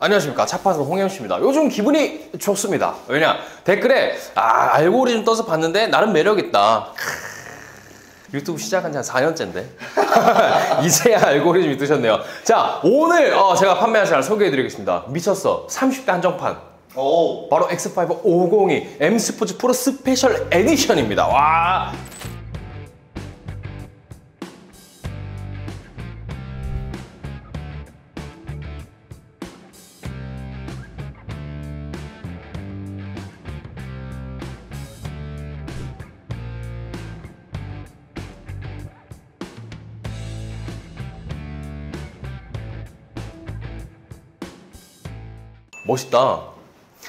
안녕하십니까. 차파서 홍현씨입니다. 요즘 기분이 좋습니다. 왜냐 댓글에 아 알고리즘 떠서 봤는데 나름 매력있다. 유튜브 시작한 지 한 4년째인데. 이제야 알고리즘이 뜨셨네요. 자 오늘 어, 제가 판매한 차를 소개해드리겠습니다. 미쳤어. 30대 한정판. 오. 바로 X5 502 M 스포츠 프로 스페셜 에디션입니다. 와 멋있다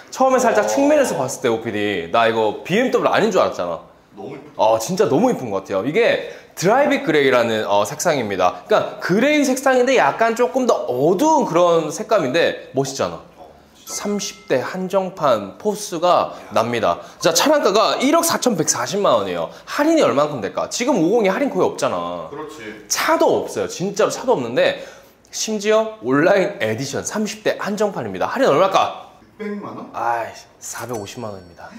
처음에 살짝 측면에서 봤을 때 오피디 나 이거 BMW 아닌 줄 알았잖아 너무 예쁘다. 어, 진짜 너무 이쁜 것 같아요. 이게 Dravit Grey라는 어, 색상입니다. 그러니까 grey 색상인데 약간 조금 더 어두운 그런 색감인데 멋있잖아. 어, 진짜. 30대 한정판 포스가 납니다. 자, 차량가가 1억 4,140만 원이에요. 할인이 얼만큼 될까? 지금 50e 할인 거의 없잖아. 그렇지. 차도 없어요. 진짜로 차도 없는데 심지어 온라인 에디션 30대 한정판입니다. 할인 얼마일까? 600만 원? 아이 450만 원입니다.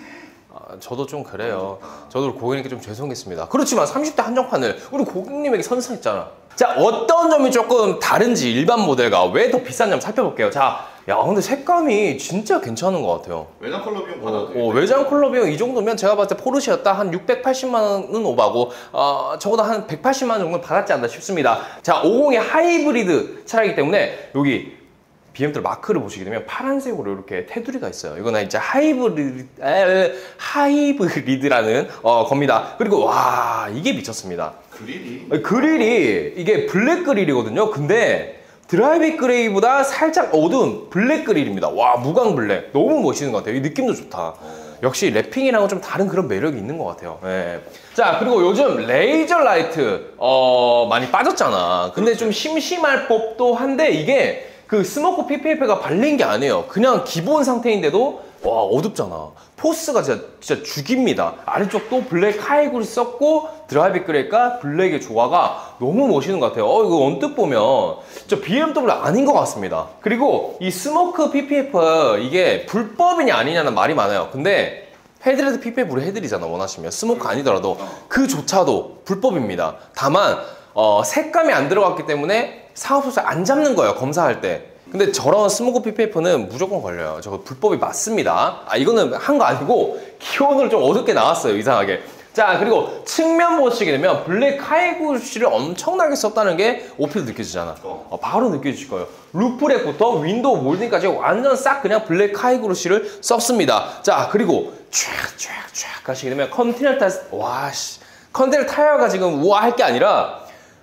아, 저도 좀 그래요. 저도 고객님께 좀 죄송했습니다. 그렇지만 30대 한정판을 우리 고객님에게 선사했잖아. 자, 어떤 점이 조금 다른지 일반 모델과 왜더 한번 살펴볼게요. 자, 야, 근데 색감이 진짜 괜찮은 것 같아요. 외장 컬러 비용 어, 받아도 어, 돼. 외장 컬러 비용 이 정도면 제가 봤을 때 포르쉐였다 한 680만 원은 오바고 어, 적어도 한 180만 원 정도는 받았지 않나 싶습니다. 자, 50e 하이브리드 차량이기 때문에 여기 BMW 마크를 보시게 되면 파란색으로 이렇게 테두리가 있어요. 이거는 이제 하이브리드, 에, 하이브리드라는 어, 겁니다. 그리고 와 이게 미쳤습니다. 그릴이 그릴이 이게 블랙 그릴이거든요. 근데 Dravit Grey보다 살짝 어두운 블랙 그릴입니다. 와 무광 블랙 너무 멋있는 것 같아요. 이 느낌도 좋다. 역시 wrapping이랑은 좀 다른 그런 매력이 있는 것 같아요. 예. 자 그리고 요즘 레이저 light 어, 많이 빠졌잖아. 근데 좀 심심할 법도 한데 이게 그 smoke PPF가 발린 게 아니에요. 그냥 기본 상태인데도 와 어둡잖아. 포스가 진짜, 진짜 죽입니다. 아래쪽도 블랙 high glossy 썼고 Dravit Grey가 블랙의 조화가 너무 멋있는 것 같아요. 어 이거 언뜻 보면 진짜 BMW 아닌 것 같습니다. 그리고 이 smoke PPF 이게 불법이냐 아니냐는 말이 많아요. 근데 헤드라이트 PPF로 해드리잖아 원하시면 smoke 아니더라도 그조차도 불법입니다. 다만 어, 색감이 안 들어갔기 때문에 사업소에서 안 잡는 거예요 검사할 때. 근데 저런 smoke PPF는 무조건 걸려요. 저거 불법이 맞습니다. 아 이거는 한 거 아니고 기온으로 좀 어둡게 나왔어요 이상하게. 자 그리고 측면 보시게 되면 블랙 high glossy를 엄청나게 썼다는 게 오피디도 느껴지잖아. 어. 어, 바로 느껴질 거예요. roof rack부터 윈도우 몰딩까지 완전 싹 그냥 블랙 high glossy를 썼습니다. 자 그리고 쫙쫙쫙 가시게 되면 컨티넨탈 와씨 컨티넨탈 타이어가 지금 우와 할 게 아니라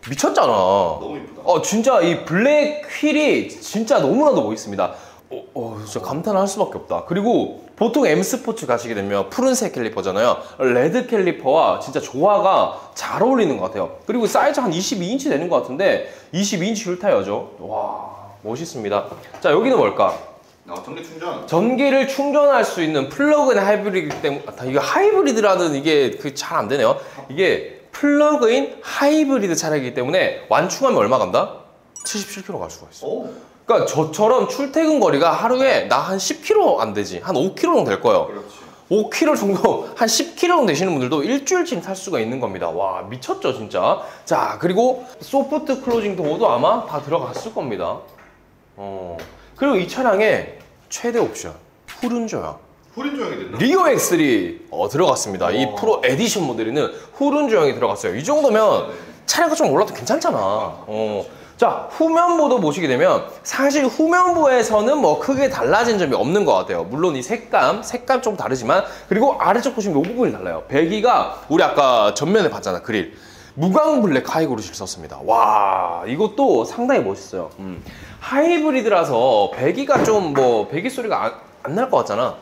미쳤잖아. 너무 예쁘다. 어 진짜 이 블랙 휠이 진짜 너무나도 멋있습니다. 어, 어, 진짜 감탄할 수밖에 없다. 그리고 보통 M 스포츠 가시게 되면 푸른색 caliper잖아요. red caliper와 진짜 조화가 잘 어울리는 것 같아요. 그리고 사이즈 한 22인치 되는 것 같은데 22인치 휠 타이어죠. 와 멋있습니다. 자 여기는 뭘까? 나 전기 충전. 전기를 충전할 수 있는 플러그인 하이브리드 때문에 아, 이게 하이브리드라는 이게 그 잘 안 되네요. 이게 플러그인 하이브리드 차량이기 때문에 완충하면 얼마 간다? 77km 갈 수가 있어. 오. 그러니까 저처럼 출퇴근 거리가 하루에 나 한 10km 안 되지. 한 5km 정도 될 거예요. 그렇지. 5km 정도, 한 10km 정도 되시는 분들도 일주일쯤 탈 수가 있는 겁니다. 와, 미쳤죠, 진짜. 자, 그리고 soft closing door도 아마 다 들어갔을 겁니다. 어. 그리고 이 차량의 최대 옵션, 후륜 조향. 후륜 조향이 됐나? 리오 X3 어, 들어갔습니다. 이 어. 프로 에디션 모델에는 후륜 조향이 들어갔어요. 이 정도면 네. 차량가 좀 올라도 괜찮잖아. 어. 자, 후면부도 보시게 되면 사실 후면부에서는 뭐 크게 달라진 점이 없는 것 같아요. 물론 이 색감, 색감 좀 다르지만 그리고 아래쪽 보시면 이 부분이 달라요. 배기가 우리 아까 전면에 봤잖아, 그릴. 무광 블랙 high glossy를 썼습니다. 와, 이것도 상당히 멋있어요. 음. 하이브리드라서 배기가 좀 뭐 배기 소리가 안 날것 같잖아.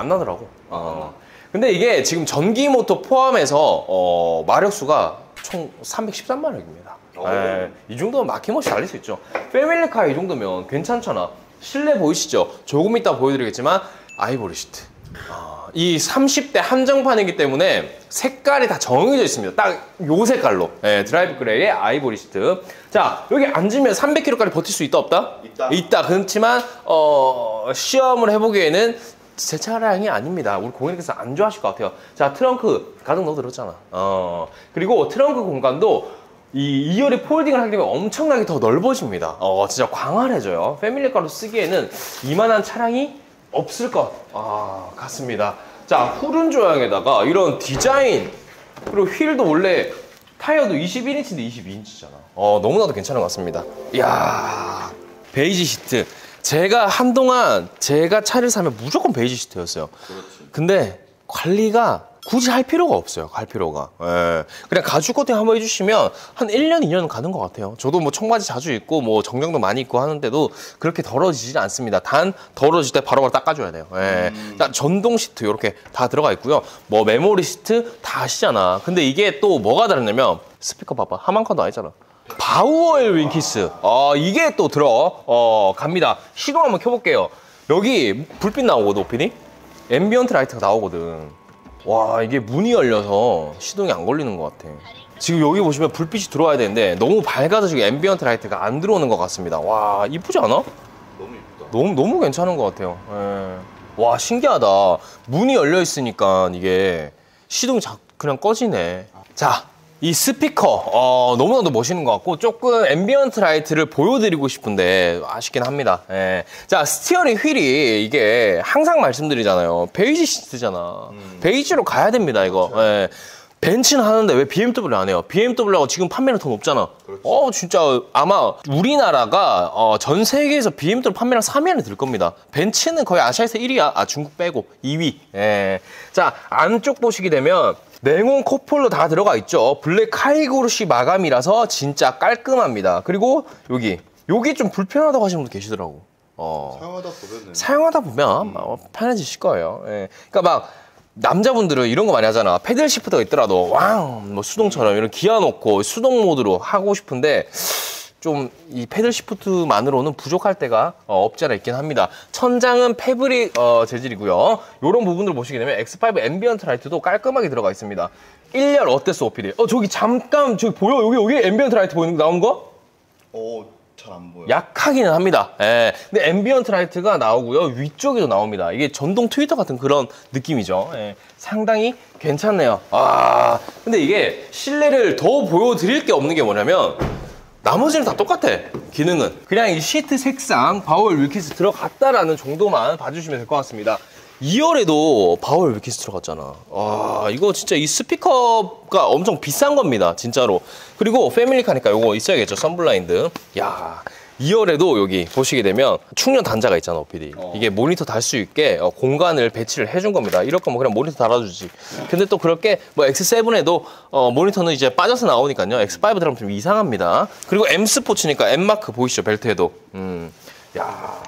안 나더라고. 어. 근데 이게 지금 전기 모터 포함해서 어, 마력수가 총 313마력입니다. 오. 예, 이 정도면 막힘없이 달릴 수 있죠. 패밀리카 이 정도면 괜찮잖아. 실내 보이시죠? 조금 이따 보여드리겠지만 아이보리 시트. 아, 이 30대 한정판이기 때문에 색깔이 다 정해져 있습니다. 딱 요 색깔로. 예, Dravit Grey의 아이보리 시트. 자, 여기 앉으면 300km까지 버틸 수 있다, 없다? 있다. 있다. 그렇지만, 어, 시험을 해보기에는 제 차량이 아닙니다. 우리 고객님께서 안 좋아하실 것 같아요. 자, 트렁크 가득 넣어 들었잖아. 어, 그리고 트렁크 공간도 이 2열에 폴딩을 하게 되면 엄청나게 더 넓어집니다. 어, 진짜 광활해져요. 패밀리카로 쓰기에는 이만한 차량이 없을 것 아, 같습니다. 자, 후륜 조향에다가 이런 디자인, 그리고 휠도 원래 타이어도 21인치인데 22인치잖아. 어, 너무나도 괜찮은 것 같습니다. 이야, 베이지 시트. 제가 한동안 제가 차를 사면 무조건 베이지 시트였어요. 그렇지. 근데 관리가 굳이 할 필요가 없어요. 갈 필요가. 예. 그냥 가죽 코팅 한번 해주시면 한 1년, 2년 가는 것 같아요. 저도 뭐 청바지 자주 입고 뭐 정장도 많이 입고 하는데도 그렇게 더러워지지 않습니다. 단 더러워질 때 바로바로 닦아줘야 돼요. 예. 일단 전동 시트 이렇게 다 들어가 있고요. 뭐 메모리 시트 다 아시잖아. 근데 이게 또 뭐가 다르냐면 스피커 봐봐. 하만카돈 아니잖아. Bowers & Wilkins. 아, 이게 또 들어. 어, 갑니다. 시동 한번 켜볼게요. 여기 불빛 나오거든, 오PD? ambient light가 나오거든. 와, 이게 문이 열려서 시동이 안 걸리는 것 같아. 지금 여기 보시면 불빛이 들어와야 되는데 너무 밝아서 지금 ambient light가 안 들어오는 것 같습니다. 와, 이쁘지 않아? 너무 이쁘다. 너무 너무 괜찮은 것 같아요. 예. 와 신기하다. 문이 열려 있으니까 이게 시동이 자, 그냥 꺼지네. 자. 이 스피커 어, 너무나도 멋있는 것 같고 조금 ambient light를 보여드리고 싶은데 아쉽긴 합니다. 예. 자 steering wheel이 이게 항상 말씀드리잖아요. 베이지 시트잖아. 베이지로 가야 됩니다 이거. 예. 벤츠는 하는데 왜 BMW를 안 해요? BMW가 지금 판매는 더 높잖아. 그렇지. 어, 진짜 아마 우리나라가 어, 전 세계에서 BMW 판매량 3위 안에 들 겁니다. 벤츠는 거의 아시아에서 1위야. 아, 중국 빼고 2위. 예. 자, 안쪽 보시게 되면 냉온 컵홀더 다 들어가 있죠. 블랙 high glossy 마감이라서 진짜 깔끔합니다. 그리고 여기 여기 좀 불편하다고 하시는 분도 계시더라고. 어. 사용하다 보면은 사용하다 보면 어, 편해지실 거예요. 예. 그러니까 막 남자분들은 이런 거 많이 하잖아. paddle shift가 있더라도 왕, 뭐 수동처럼 이런 기어 놓고 수동 모드로 하고 싶은데 좀 이 paddle shift만으로는 부족할 때가 어, 없지 않아 있긴 합니다. 천장은 패브릭 어, 재질이고요. 이런 부분들 보시게 되면 X5 ambient light도 깔끔하게 들어가 있습니다. 1열 어땠어, 오PD? 어, 저기 잠깐 저기 보여? 여기 여기 ambient light 보이는 거 나온 거? 어, 잘안 보여. 약하기는 합니다. 예. 근데 ambient light가 나오고요. 위쪽에도 나옵니다. 이게 전동 트위터 같은 그런 느낌이죠. 예. 상당히 괜찮네요. 아, 근데 이게 실내를 더 보여드릴 게 없는 게 뭐냐면 나머지는 다 똑같아. 기능은. 그냥 이 시트 색상 Bowers & Wilkins 들어갔다라는 정도만 봐주시면 될 것 같습니다. 2열에도 Bowers & Wilkins 들어갔잖아. 와, 이거 진짜 이 스피커가 엄청 비싼 겁니다. 진짜로. 그리고 패밀리카니까 이거 있어야겠죠. sun blind. 야 2열에도 여기 보시게 되면 충전 단자가 있잖아, 오PD. 어. 이게 모니터 달 수 있게 어, 공간을 배치를 해준 겁니다. 이럴 거면 그냥 모니터 달아주지. 근데 또 그렇게 뭐 X7에도 어, 모니터는 이제 빠져서 나오니까요. X5 들어가면 좀 이상합니다. 그리고 M 스포츠니까 M 마크 보이시죠, 벨트에도. 음, 야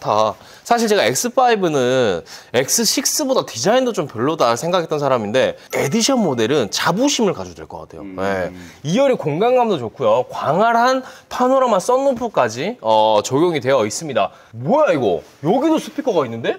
좋다. 사실 제가 X5는 X6보다 디자인도 좀 별로다 생각했던 사람인데 에디션 모델은 자부심을 가져도 될 것 같아요. 네. 2열이 공간감도 좋고요. 광활한 파노라마 선루프까지 어, 적용이 되어 있습니다. 뭐야 이거? 여기도 스피커가 있는데?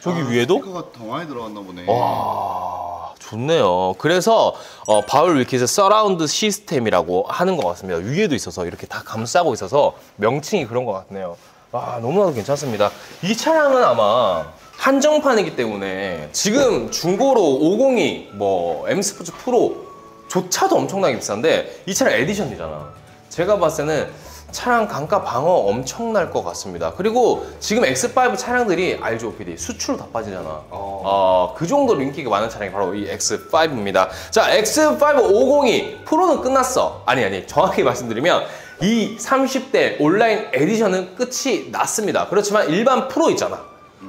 저기 아, 위에도? 스피커가 더 많이 들어갔나 보네. 와 좋네요. 그래서 어, Bowers & Wilkins surround 시스템이라고 하는 것 같습니다. 위에도 있어서 이렇게 다 감싸고 있어서 명칭이 그런 것 같네요. 와 너무나도 괜찮습니다. 이 차량은 아마 한정판이기 때문에 지금 중고로 50e, 뭐 M 스포츠 프로 조차도 엄청나게 비싼데 이 차량 edition이잖아. 제가 봤을 때는 차량 단가 방어 엄청날 것 같습니다. 그리고 지금 X5 차량들이 알죠, 오PD 수출 다 빠지잖아. 어. 어, 그 정도로 인기가 많은 차량이 바로 이 X5입니다. 자, X5 50e 프로는 끝났어. 아니 아니 정확히 말씀드리면 이 30대 온라인 edition은 끝이 났습니다. 그렇지만 일반 프로 있잖아.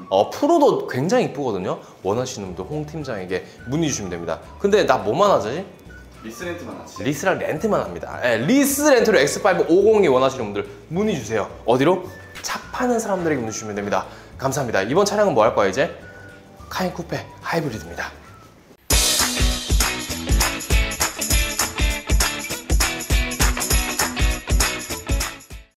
어, Pro도 굉장히 이쁘거든요. 원하시는 분들 홍 팀장에게 문의 주시면 됩니다. 근데 나 뭐만 하지? 리스 렌트만 하지. 리스랑 렌트만 합니다. 예, 리스 렌트로 X5 50e 원하시는 분들 문의 주세요. 어디로? 차 파는 사람들에게 문의 주시면 됩니다. 감사합니다. 이번 차량은 뭐 할 거야 이제? 카이엔 쿠페 하이브리드입니다.